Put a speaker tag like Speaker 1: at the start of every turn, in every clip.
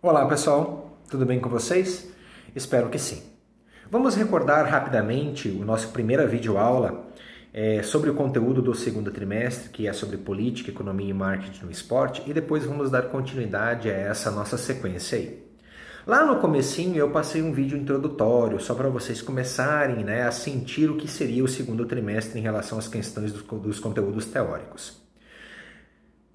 Speaker 1: Olá pessoal, tudo bem com vocês? Espero que sim. Vamos recordar rapidamente o nosso primeira videoaula é, sobre o conteúdo do segundo trimestre, que é sobre política, economia e marketing no esporte, e depois vamos dar continuidade a essa nossa sequência aí. Lá no comecinho eu passei um vídeo introdutório só para vocês começarem né, a sentir o que seria o segundo trimestre em relação às questões dos, dos conteúdos teóricos.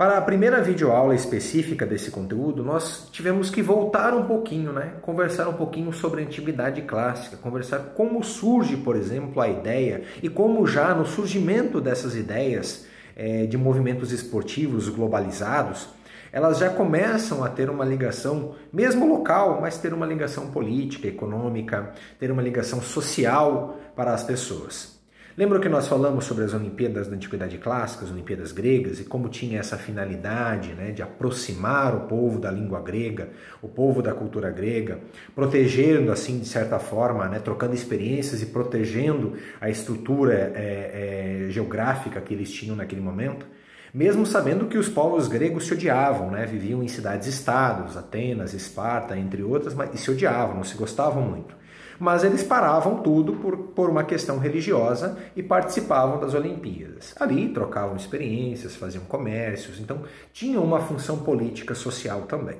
Speaker 1: Para a primeira videoaula específica desse conteúdo, nós tivemos que voltar um pouquinho, né? conversar um pouquinho sobre a antiguidade clássica, conversar como surge, por exemplo, a ideia e como já no surgimento dessas ideias é, de movimentos esportivos globalizados, elas já começam a ter uma ligação, mesmo local, mas ter uma ligação política, econômica, ter uma ligação social para as pessoas. Lembra que nós falamos sobre as Olimpíadas da Antiguidade Clássica, as Olimpíadas gregas, e como tinha essa finalidade né, de aproximar o povo da língua grega, o povo da cultura grega, protegendo, assim, de certa forma, né, trocando experiências e protegendo a estrutura é, é, geográfica que eles tinham naquele momento? mesmo sabendo que os povos gregos se odiavam, né? viviam em cidades-estados, Atenas, Esparta, entre outras, mas, e se odiavam, não se gostavam muito mas eles paravam tudo por, por uma questão religiosa e participavam das Olimpíadas. Ali trocavam experiências, faziam comércios, então tinham uma função política social também.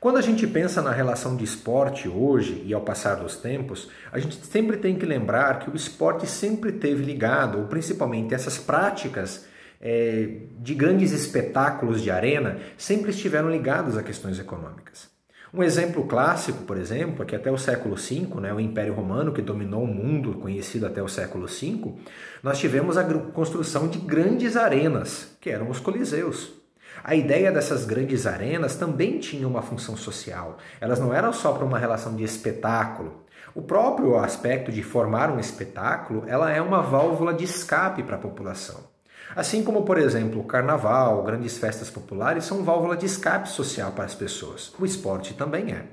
Speaker 1: Quando a gente pensa na relação de esporte hoje e ao passar dos tempos, a gente sempre tem que lembrar que o esporte sempre teve ligado, ou principalmente essas práticas é, de grandes espetáculos de arena, sempre estiveram ligados a questões econômicas. Um exemplo clássico, por exemplo, é que até o século V, né, o Império Romano, que dominou o mundo conhecido até o século V, nós tivemos a construção de grandes arenas, que eram os coliseus. A ideia dessas grandes arenas também tinha uma função social. Elas não eram só para uma relação de espetáculo. O próprio aspecto de formar um espetáculo, ela é uma válvula de escape para a população. Assim como, por exemplo, o carnaval, grandes festas populares são válvula de escape social para as pessoas. O esporte também é.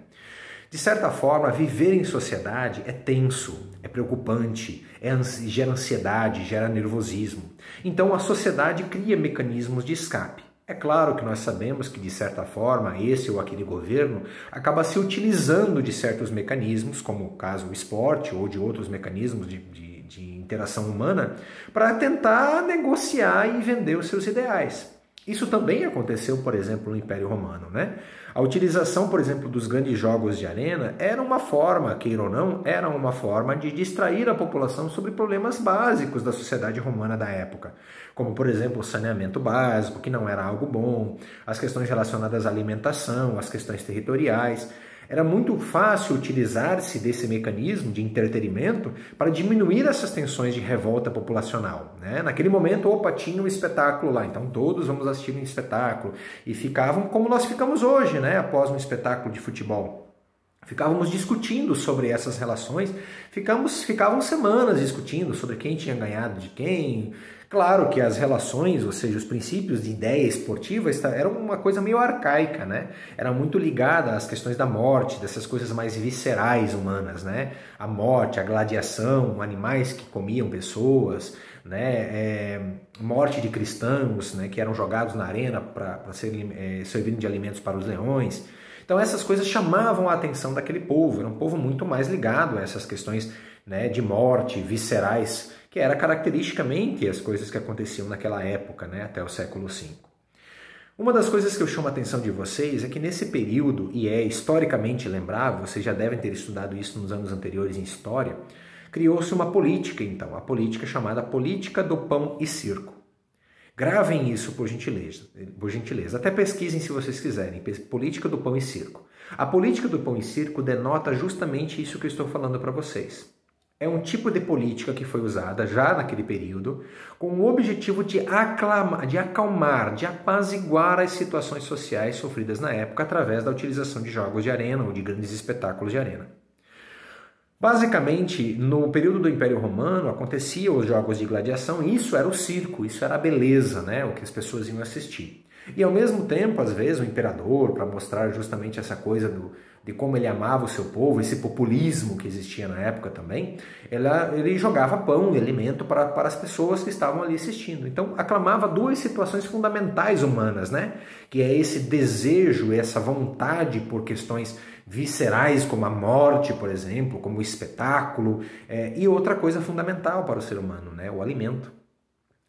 Speaker 1: De certa forma, viver em sociedade é tenso, é preocupante, é, gera ansiedade, gera nervosismo. Então a sociedade cria mecanismos de escape. É claro que nós sabemos que, de certa forma, esse ou aquele governo acaba se utilizando de certos mecanismos, como o caso do esporte ou de outros mecanismos de, de de interação humana para tentar negociar e vender os seus ideais. Isso também aconteceu, por exemplo, no Império Romano. Né? A utilização, por exemplo, dos grandes jogos de arena era uma forma, queira ou não, era uma forma de distrair a população sobre problemas básicos da sociedade romana da época, como, por exemplo, o saneamento básico, que não era algo bom, as questões relacionadas à alimentação, as questões territoriais. Era muito fácil utilizar-se desse mecanismo de entretenimento para diminuir essas tensões de revolta populacional. Né? Naquele momento, opa, tinha um espetáculo lá, então todos vamos assistir um espetáculo. E ficavam como nós ficamos hoje, né? após um espetáculo de futebol. Ficávamos discutindo sobre essas relações, ficamos, ficavam semanas discutindo sobre quem tinha ganhado de quem, Claro que as relações, ou seja, os princípios de ideia esportiva eram uma coisa meio arcaica, né? Era muito ligada às questões da morte, dessas coisas mais viscerais humanas, né? A morte, a gladiação, animais que comiam pessoas, né? É, morte de cristãos, né? Que eram jogados na arena para serem é, servindo de alimentos para os leões. Então essas coisas chamavam a atenção daquele povo. Era um povo muito mais ligado a essas questões né, de morte, viscerais que era caracteristicamente as coisas que aconteciam naquela época, né, até o século V. Uma das coisas que eu chamo a atenção de vocês é que nesse período, e é historicamente lembrável, vocês já devem ter estudado isso nos anos anteriores em história, criou-se uma política, então, a política chamada política do pão e circo. Gravem isso por gentileza, por gentileza. Até pesquisem se vocês quiserem. Política do pão e circo. A política do pão e circo denota justamente isso que eu estou falando para vocês. É um tipo de política que foi usada já naquele período com o objetivo de, aclamar, de acalmar, de apaziguar as situações sociais sofridas na época através da utilização de jogos de arena ou de grandes espetáculos de arena. Basicamente, no período do Império Romano aconteciam os jogos de gladiação, e isso era o circo, isso era a beleza, né, o que as pessoas iam assistir. E ao mesmo tempo, às vezes, o imperador, para mostrar justamente essa coisa do, de como ele amava o seu povo, esse populismo que existia na época também, ela, ele jogava pão e alimento para, para as pessoas que estavam ali assistindo. Então, aclamava duas situações fundamentais humanas, né? Que é esse desejo, essa vontade por questões viscerais, como a morte, por exemplo, como o espetáculo, é, e outra coisa fundamental para o ser humano, né? O alimento.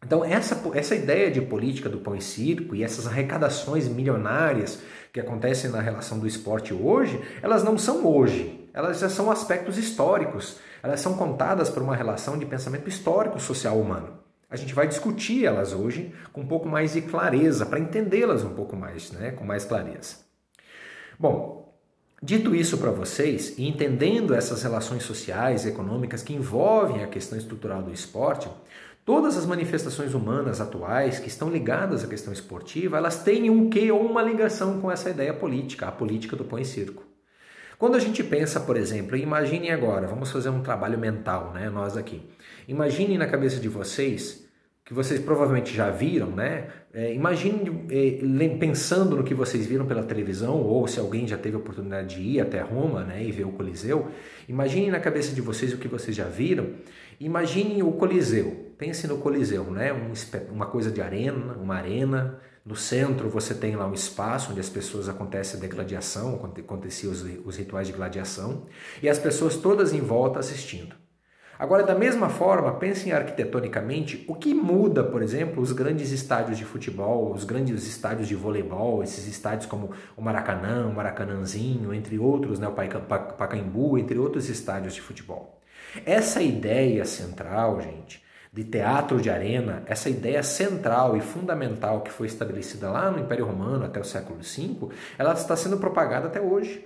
Speaker 1: Então, essa, essa ideia de política do pão e circo e essas arrecadações milionárias que acontecem na relação do esporte hoje, elas não são hoje, elas já são aspectos históricos, elas são contadas por uma relação de pensamento histórico social humano. A gente vai discutir elas hoje com um pouco mais de clareza, para entendê-las um pouco mais, né, com mais clareza. Bom, dito isso para vocês e entendendo essas relações sociais e econômicas que envolvem a questão estrutural do esporte, Todas as manifestações humanas atuais que estão ligadas à questão esportiva, elas têm um quê ou uma ligação com essa ideia política, a política do põe circo. Quando a gente pensa, por exemplo, imaginem agora, vamos fazer um trabalho mental, né, nós aqui. Imaginem na cabeça de vocês, que vocês provavelmente já viram, né? É, imagine é, pensando no que vocês viram pela televisão, ou se alguém já teve a oportunidade de ir até Roma né, e ver o Coliseu. Imagine na cabeça de vocês o que vocês já viram. Imagine o Coliseu. Pense no Coliseu, né? Um, uma coisa de arena, uma arena. No centro você tem lá um espaço onde as pessoas acontece a gladiação, aconteciam os, os rituais de gladiação, e as pessoas todas em volta assistindo. Agora, da mesma forma, pensem arquitetonicamente o que muda, por exemplo, os grandes estádios de futebol, os grandes estádios de voleibol, esses estádios como o Maracanã, o Maracanãzinho, entre outros, né, o Pacaembu, entre outros estádios de futebol. Essa ideia central, gente, de teatro de arena, essa ideia central e fundamental que foi estabelecida lá no Império Romano até o século V, ela está sendo propagada até hoje.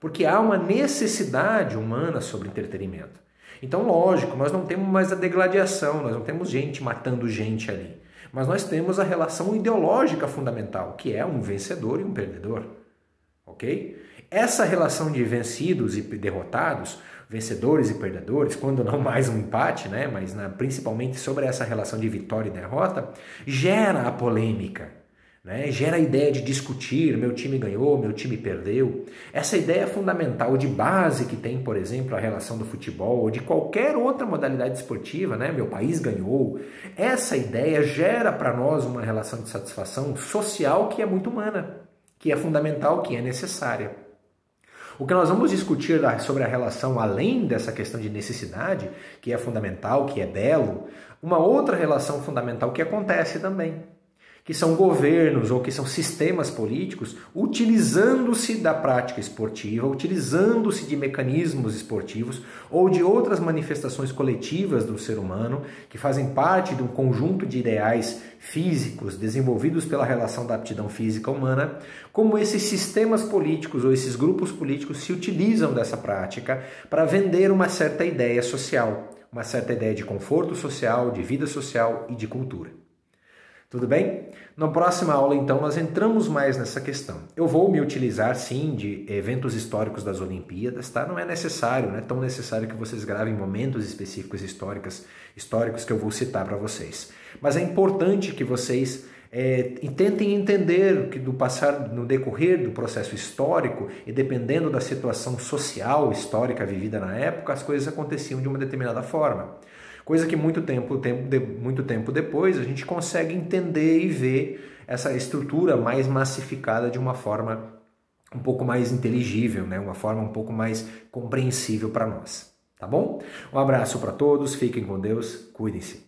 Speaker 1: Porque há uma necessidade humana sobre entretenimento. Então, lógico, nós não temos mais a degladiação, nós não temos gente matando gente ali. Mas nós temos a relação ideológica fundamental, que é um vencedor e um perdedor. Ok? Essa relação de vencidos e derrotados vencedores e perdedores, quando não mais um empate, né? mas né, principalmente sobre essa relação de vitória e derrota, gera a polêmica. Né? Gera a ideia de discutir, meu time ganhou, meu time perdeu. Essa ideia fundamental de base que tem, por exemplo, a relação do futebol ou de qualquer outra modalidade esportiva, né? meu país ganhou. Essa ideia gera para nós uma relação de satisfação social que é muito humana, que é fundamental, que é necessária. O que nós vamos discutir sobre a relação além dessa questão de necessidade, que é fundamental, que é belo, uma outra relação fundamental que acontece também que são governos ou que são sistemas políticos utilizando-se da prática esportiva, utilizando-se de mecanismos esportivos ou de outras manifestações coletivas do ser humano que fazem parte de um conjunto de ideais físicos desenvolvidos pela relação da aptidão física humana, como esses sistemas políticos ou esses grupos políticos se utilizam dessa prática para vender uma certa ideia social, uma certa ideia de conforto social, de vida social e de cultura. Tudo bem? Na próxima aula, então, nós entramos mais nessa questão. Eu vou me utilizar, sim, de eventos históricos das Olimpíadas, tá? Não é necessário, não é tão necessário que vocês gravem momentos específicos históricos, históricos que eu vou citar para vocês. Mas é importante que vocês é, tentem entender que do passar, no decorrer do processo histórico e dependendo da situação social histórica vivida na época, as coisas aconteciam de uma determinada forma. Coisa que muito tempo, tempo de, muito tempo depois a gente consegue entender e ver essa estrutura mais massificada de uma forma um pouco mais inteligível, né? uma forma um pouco mais compreensível para nós. Tá bom? Um abraço para todos, fiquem com Deus, cuidem-se.